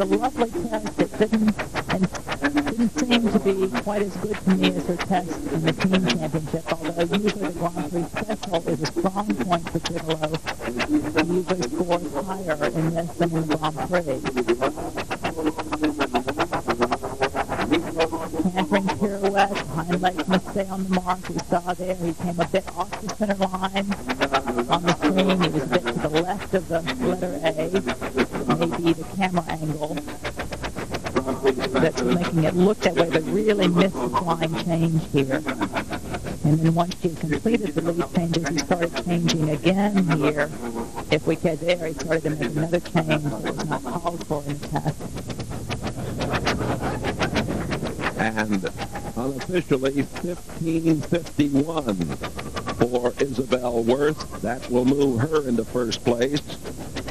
A lovely test, it didn't and didn't seem to be quite as good to me as her test in the team championship. Although usually the Grand Prix special is a strong point for Gigolo. He usually scores higher in this than in the Grand Prix. Cantering pirouette, hind legs must stay on the mark. We saw there he came a bit change here. And then once he completed the lead changes, he started changing again here if we get there, he started to make another change that was not called for in the test. And unofficially, 1551 for Isabell Werth. That will move her into first place.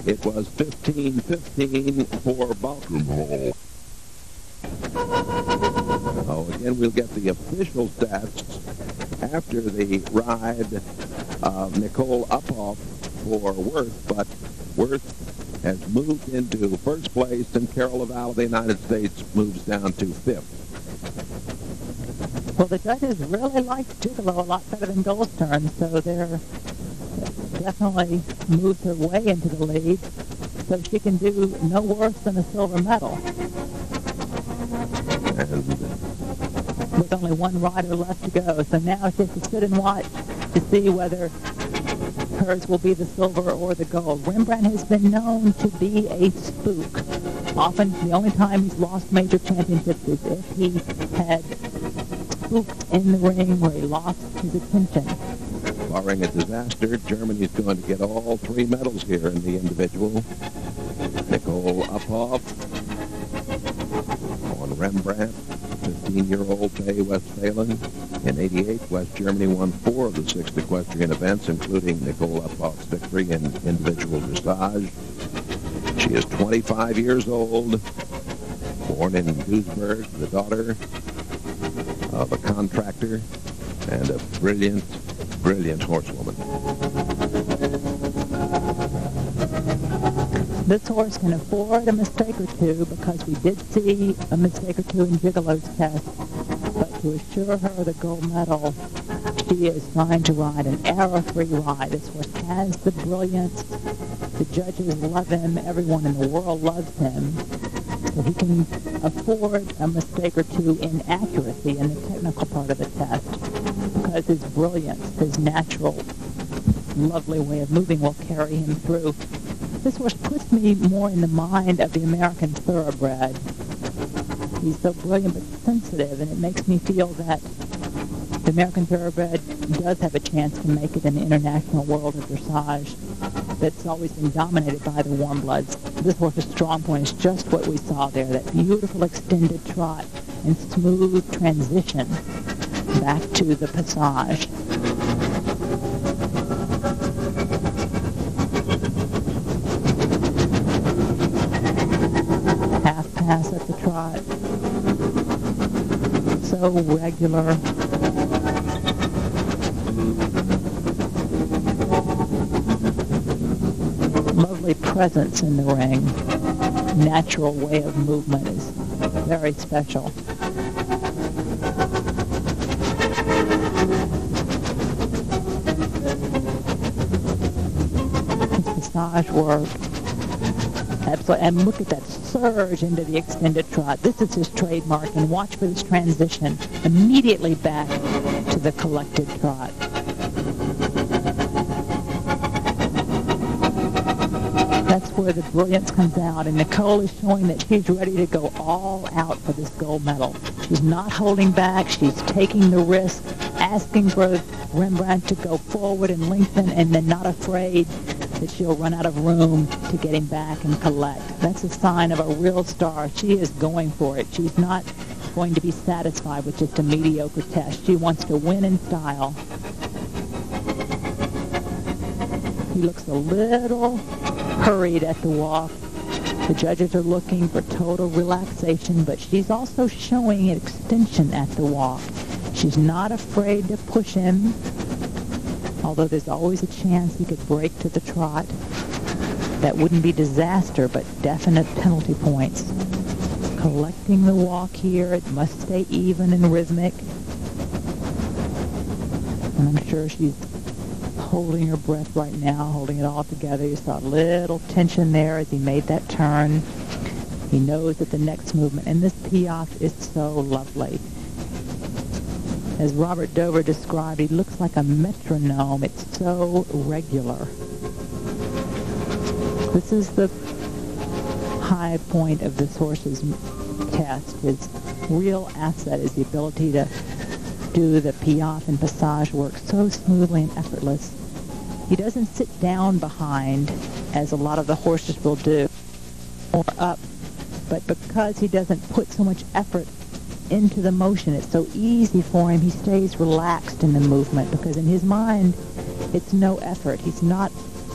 It was 1515 for Balkenhol. Again, we'll get the official stats after the ride of Nicole Uphoff for Werth, but Werth has moved into first place, and Carol Lavell of the United States moves down to fifth. Well, the judges really liked Gigolo a lot better than Goldstern, so they're definitely moved her way into the lead, so she can do no worse than a silver medal. And With only one rider left to go, so now she has to sit and watch to see whether hers will be the silver or the gold. Rembrandt has been known to be a spook. Often, the only time he's lost major championships is if he had spooked in the ring where he lost his attention. barring a disaster, Germany's going to get all three medals here in the individual. Nicole Uphoff on Rembrandt, 15-year-old Faye Westphalen. In 88, West Germany won four of the six equestrian events, including Nicole Uphoff's victory in individual dressage. She is 25 years old, born in Duisburg, the daughter of a contractor and a brilliant, brilliant horsewoman. This horse can afford a mistake or two because we did see a mistake or two in Gigolo's test. But to assure her the gold medal, she is trying to ride an error-free ride. This horse has the brilliance. The judges love him. Everyone in the world loves him. So he can afford a mistake or two in accuracy in the technical part of the test because his brilliance, his natural, lovely way of moving will carry him through. This horse puts me more in the mind of the American thoroughbred. He's so brilliant but sensitive, and it makes me feel that the American thoroughbred does have a chance to make it in the international world of dressage that's always been dominated by the warm bloods. This horse's strong point is just what we saw there, that beautiful extended trot and smooth transition back to the passage. So regular. Lovely presence in the ring. Natural way of movement is very special. Passage work. And look at that surge into the extended trot. This is his trademark. And watch for this transition immediately back to the collected trot. That's where the brilliance comes out. And Nicole is showing that she's ready to go all out for this gold medal. She's not holding back. She's taking the risk, asking for Rembrandt to go forward and lengthen, and then not afraid that she'll run out of room to get him back and collect. That's a sign of a real star. She is going for it. She's not going to be satisfied with just a mediocre test. She wants to win in style. He looks a little hurried at the walk. The judges are looking for total relaxation, but she's also showing extension at the walk. She's not afraid to push him, although there's always a chance he could break to the trot. That wouldn't be disaster, but definite penalty points. Collecting the walk here, it must stay even and rhythmic. And I'm sure she's holding her breath right now, holding it all together. You saw a little tension there as he made that turn. He knows that the next movement, and this Piaffe is so lovely. As Robert Dover described, he looks like a metronome. It's so regular. This is the high point of this horse's test. His real asset is the ability to do the piaffe and passage work so smoothly and effortless. he doesn't sit down behind as a lot of the horses will do or up. But because he doesn't put so much effort into the motion, it's so easy for him, he stays relaxed in the movement because in his mind, it's no effort. He's not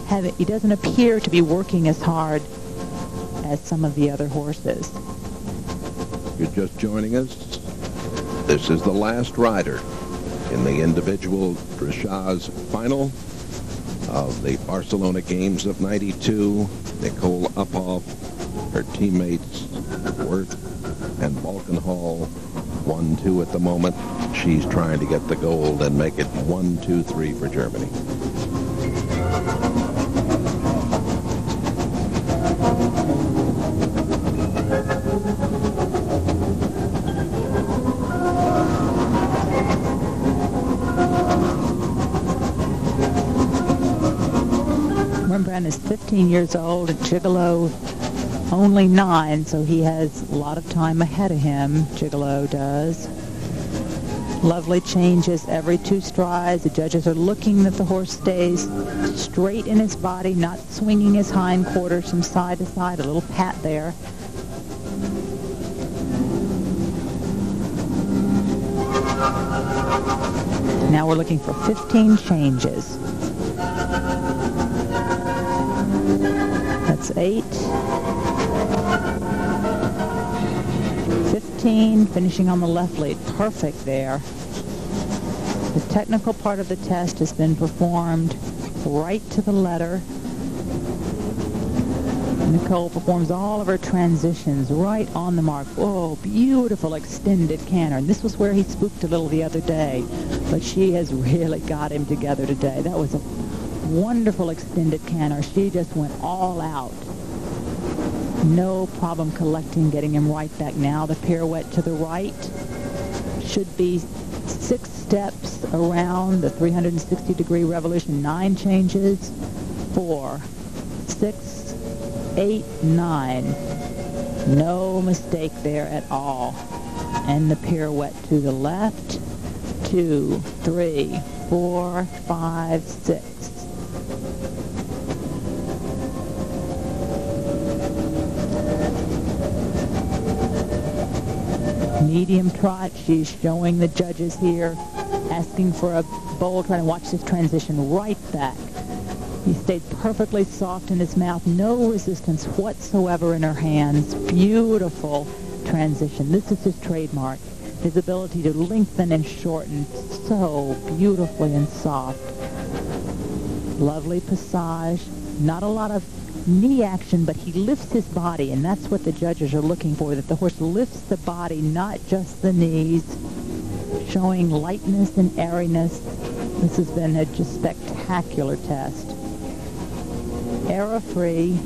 having, he doesn't appear to be working as hard as some of the other horses. You're just joining us. This is the last rider in the individual dressage final of the Barcelona Games of 92. Nicole Uphoff, her teammates Werth and Balkenhol, 1-2 at the moment. She's trying to get the gold and make it 1-2-3 for Germany. Rembrandt is 15 years old and Gigolo only nine, so he has a lot of time ahead of him, Gigolo does. Lovely changes every two strides. The judges are looking that the horse stays straight in his body, not swinging his hindquarters from side to side. A little pat there. Now we're looking for 15 changes. That's eight. 15, finishing on the left lead. Perfect there. The technical part of the test has been performed right to the letter. Nicole performs all of her transitions right on the mark. Oh, beautiful extended canter. And this was where he spooked a little the other day. But she has really got him together today. That was a wonderful extended canter. She just went all out. No problem collecting, getting him right back now. The pirouette to the right should be six steps around the 360 degree revolution. Nine changes. Four, six, eight, nine. No mistake there at all. And the pirouette to the left. Two, three, four, five, six. Medium trot. She's showing the judges here, asking for a bowl, trying to watch this transition right back. He stayed perfectly soft in his mouth, no resistance whatsoever in her hands. Beautiful transition. This is his trademark, his ability to lengthen and shorten so beautifully and soft. Lovely passage. Not a lot of knee action, but he lifts his body, and that's what the judges are looking for, that the horse lifts the body, not just the knees, showing lightness and airiness. This has been a just spectacular test. Error-free,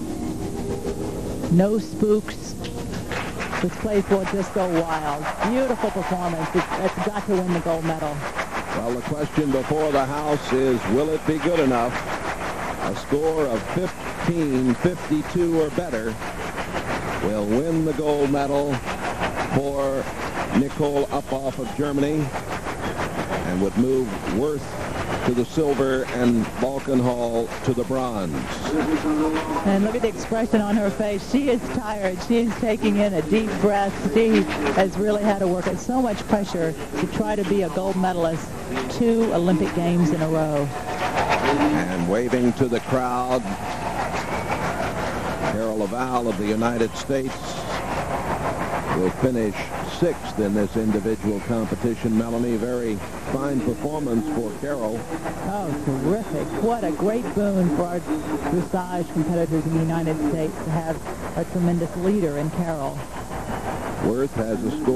no spooks. This place will just go wild. Beautiful performance. It's, it's got to win the gold medal. Well, the question before the House is, will it be good enough? A score of 15, 52 or better will win the gold medal for Nicole Uphoff of Germany and would move Werth to the silver and Balkenhol to the bronze. And look at the expression on her face. She is tired. She is taking in a deep breath. She has really had to work at so much pressure to try to be a gold medalist two Olympic Games in a row. And waving to the crowd, Carol Lavell of the United States will finish sixth in this individual competition. Melanie, very fine performance for Carol. Oh, terrific. What a great boon for our dressage competitors in the United States to have a tremendous leader in Carol. Werth has a score